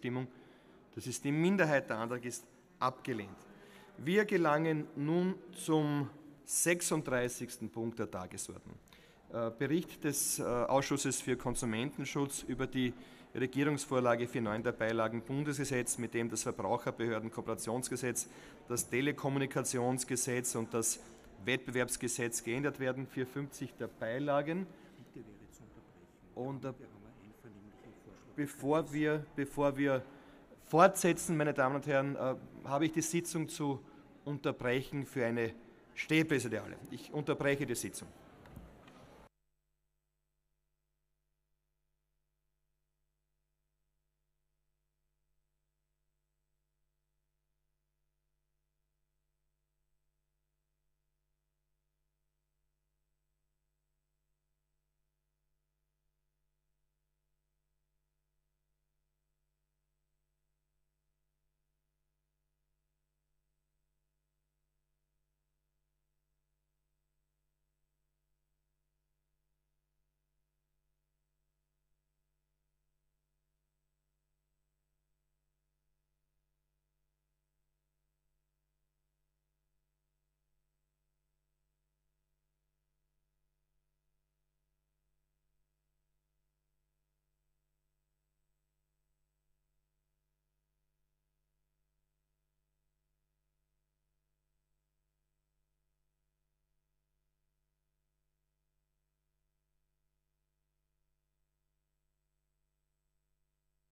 Abstimmung. Das ist die Minderheit, der Antrag ist abgelehnt. Wir gelangen nun zum 36. Punkt der Tagesordnung. Äh, Bericht des äh, Ausschusses für Konsumentenschutz über die Regierungsvorlage 4.9 der Beilagen Bundesgesetz, mit dem das Verbraucherbehördenkooperationsgesetz, das Telekommunikationsgesetz und das Wettbewerbsgesetz geändert werden. 450 der Beilagen. Und bevor wir, bevor wir fortsetzen, meine Damen und Herren, äh, habe ich die Sitzung zu unterbrechen für eine Stehpräsidiale. Ich unterbreche die Sitzung.